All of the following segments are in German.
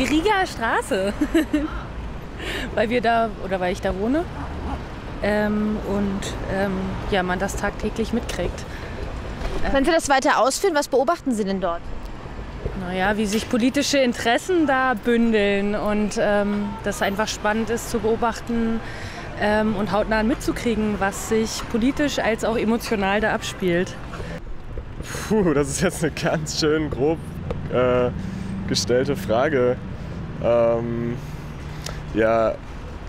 Die Rieger Straße. weil wir da, oder weil ich da wohne. Ähm, und ähm, ja, man das tagtäglich mitkriegt. Können Sie das weiter ausführen? Was beobachten Sie denn dort? Naja, wie sich politische Interessen da bündeln und ähm, das einfach spannend ist zu beobachten ähm, und hautnah mitzukriegen, was sich politisch als auch emotional da abspielt. Puh, das ist jetzt eine ganz schön grob äh, gestellte Frage. Ähm, ja,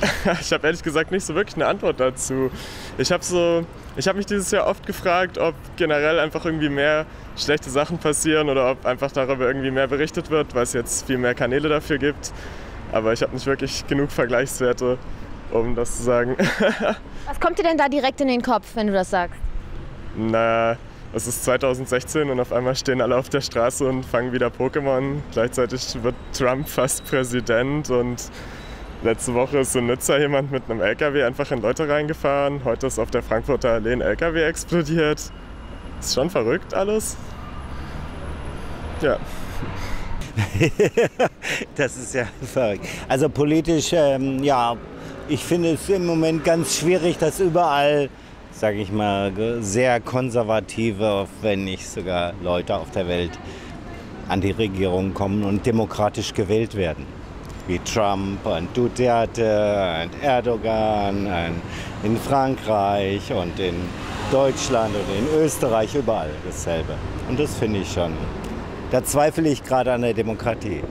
ich habe ehrlich gesagt nicht so wirklich eine Antwort dazu. Ich habe so, ich habe mich dieses Jahr oft gefragt, ob generell einfach irgendwie mehr schlechte Sachen passieren oder ob einfach darüber irgendwie mehr berichtet wird, weil es jetzt viel mehr Kanäle dafür gibt. Aber ich habe nicht wirklich genug Vergleichswerte, um das zu sagen. Was kommt dir denn da direkt in den Kopf, wenn du das sagst? Na, es ist 2016 und auf einmal stehen alle auf der Straße und fangen wieder Pokémon. Gleichzeitig wird Trump fast Präsident und letzte Woche ist in Nizza jemand mit einem LKW einfach in Leute reingefahren. Heute ist auf der Frankfurter Allee ein LKW explodiert. Ist schon verrückt alles. Ja. das ist ja verrückt. Also politisch, ähm, ja, ich finde es im Moment ganz schwierig, dass überall, sage ich mal, sehr konservative, wenn nicht sogar Leute auf der Welt an die Regierung kommen und demokratisch gewählt werden. Wie Trump und Duterte und Erdogan und in Frankreich und in Deutschland und in Österreich, überall dasselbe. Und das finde ich schon. Da zweifle ich gerade an der Demokratie.